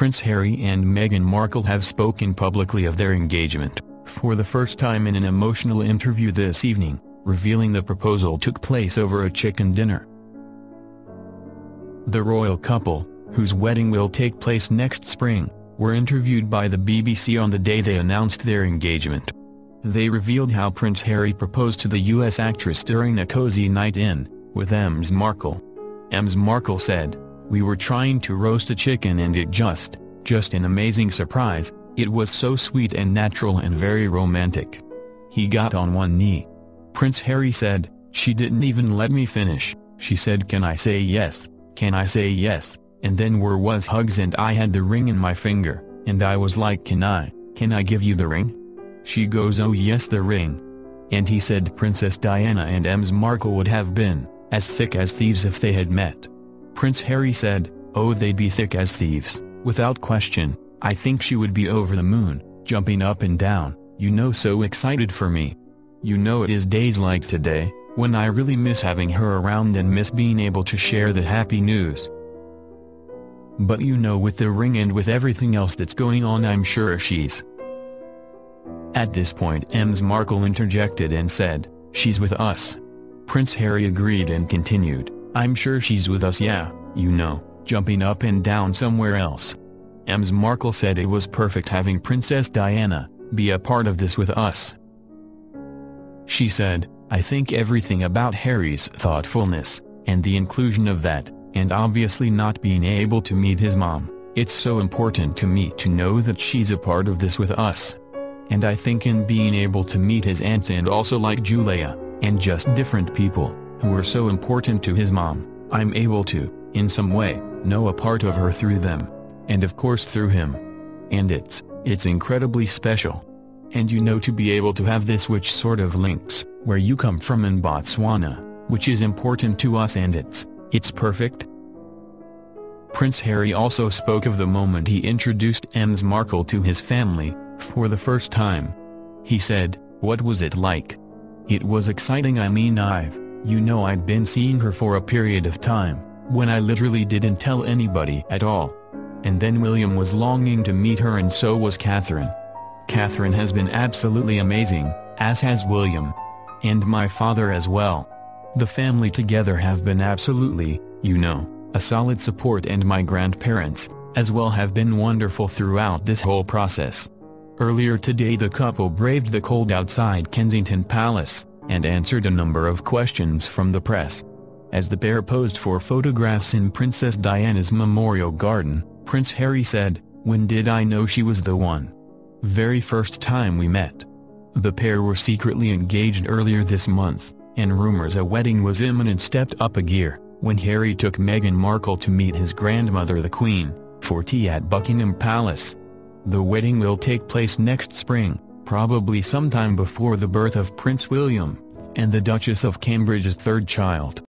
Prince Harry and Meghan Markle have spoken publicly of their engagement, for the first time in an emotional interview this evening, revealing the proposal took place over a chicken dinner. The royal couple, whose wedding will take place next spring, were interviewed by the BBC on the day they announced their engagement. They revealed how Prince Harry proposed to the US actress during a cozy night in, with Ms. Markle. Ms. Markle said, we were trying to roast a chicken and it just, just an amazing surprise, it was so sweet and natural and very romantic. He got on one knee. Prince Harry said, she didn't even let me finish, she said can I say yes, can I say yes, and then were was hugs and I had the ring in my finger, and I was like can I, can I give you the ring? She goes oh yes the ring. And he said Princess Diana and Ms. Markle would have been, as thick as thieves if they had met. Prince Harry said, oh they'd be thick as thieves, without question, I think she would be over the moon, jumping up and down, you know so excited for me. You know it is days like today, when I really miss having her around and miss being able to share the happy news. But you know with the ring and with everything else that's going on I'm sure she's. At this point Ms. Markle interjected and said, she's with us. Prince Harry agreed and continued, I'm sure she's with us yeah, you know, jumping up and down somewhere else. Ms. Markle said it was perfect having Princess Diana, be a part of this with us. She said, I think everything about Harry's thoughtfulness, and the inclusion of that, and obviously not being able to meet his mom, it's so important to me to know that she's a part of this with us. And I think in being able to meet his aunts and also like Julia, and just different people, who are so important to his mom, I'm able to, in some way, know a part of her through them. And of course through him. And it's, it's incredibly special. And you know to be able to have this which sort of links, where you come from in Botswana, which is important to us and it's, it's perfect. Prince Harry also spoke of the moment he introduced Ms. Markle to his family, for the first time. He said, what was it like? It was exciting I mean I've, you know I'd been seeing her for a period of time, when I literally didn't tell anybody at all. And then William was longing to meet her and so was Catherine. Catherine has been absolutely amazing, as has William. And my father as well. The family together have been absolutely, you know, a solid support and my grandparents, as well have been wonderful throughout this whole process. Earlier today the couple braved the cold outside Kensington Palace, and answered a number of questions from the press. As the pair posed for photographs in Princess Diana's memorial garden, Prince Harry said, when did I know she was the one? Very first time we met. The pair were secretly engaged earlier this month, and rumors a wedding was imminent stepped up a gear, when Harry took Meghan Markle to meet his grandmother the Queen, for tea at Buckingham Palace. The wedding will take place next spring, probably sometime before the birth of Prince William, and the Duchess of Cambridge's third child.